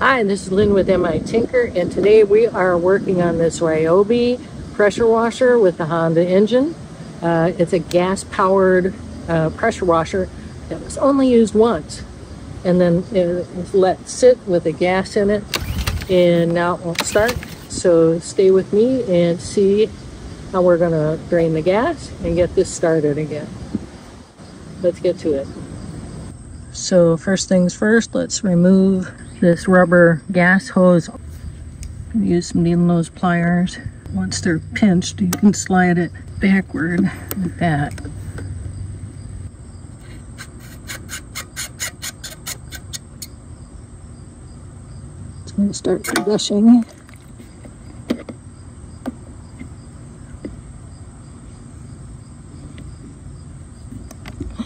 Hi, this is Lynne with MI Tinker, and today we are working on this Ryobi pressure washer with the Honda engine. Uh, it's a gas-powered uh, pressure washer that was only used once, and then it was let sit with the gas in it, and now it won't start. So stay with me and see how we're going to drain the gas and get this started again. Let's get to it. So first things first, let's remove this rubber gas hose. Use some needle nose pliers. Once they're pinched, you can slide it backward like that. It's going to start gushing.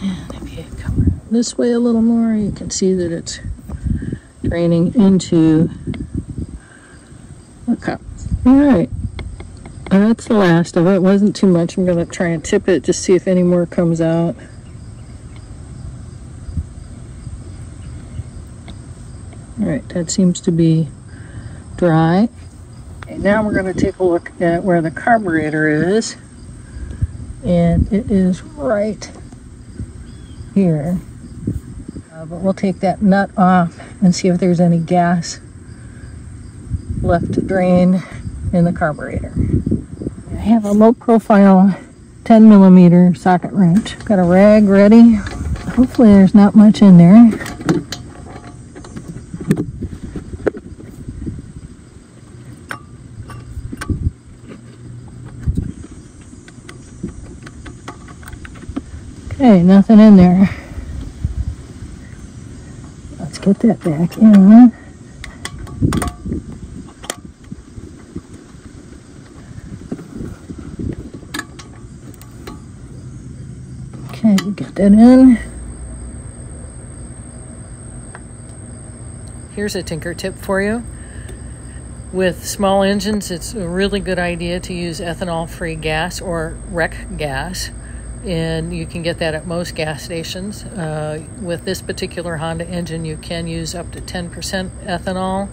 And if you this way a little more, you can see that it's draining into the cup. All right, that's the last of it. wasn't too much. I'm gonna try and tip it to see if any more comes out. All right, that seems to be dry. Okay, now we're gonna take a look at where the carburetor is. And it is right here. But we'll take that nut off and see if there's any gas left to drain in the carburetor. I have a low profile 10 millimeter socket wrench. Got a rag ready. Hopefully there's not much in there. Okay, nothing in there get that back in. Okay, get that in. Here's a tinker tip for you. With small engines, it's a really good idea to use ethanol free gas or rec gas and you can get that at most gas stations. Uh, with this particular Honda engine, you can use up to 10% ethanol.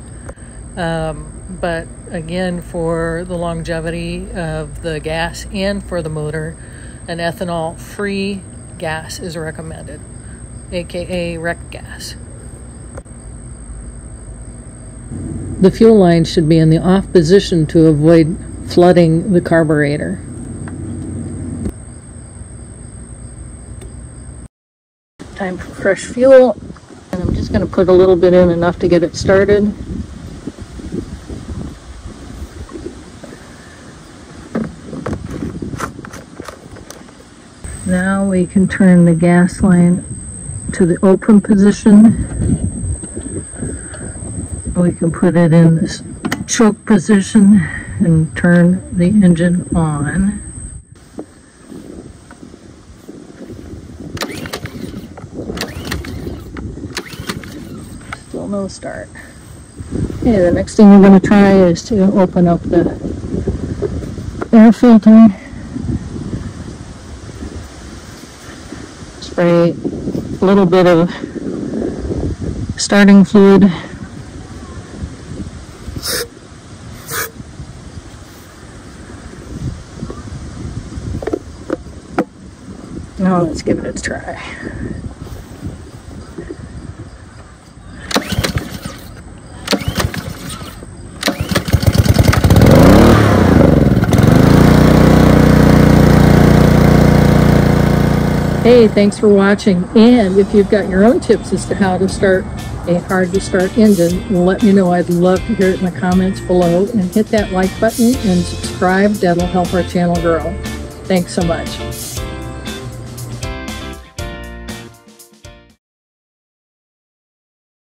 Um, but again, for the longevity of the gas and for the motor, an ethanol free gas is recommended, aka rec gas. The fuel line should be in the off position to avoid flooding the carburetor. Time for fresh fuel. And I'm just going to put a little bit in, enough to get it started. Now we can turn the gas line to the open position. We can put it in this choke position and turn the engine on. No start. Okay, the next thing we're going to try is to open up the air filter. Spray a little bit of starting fluid. Now let's give it a try. Hey, thanks for watching. And if you've got your own tips as to how to start a hard to start engine, let me know. I'd love to hear it in the comments below. And hit that like button and subscribe. That'll help our channel grow. Thanks so much.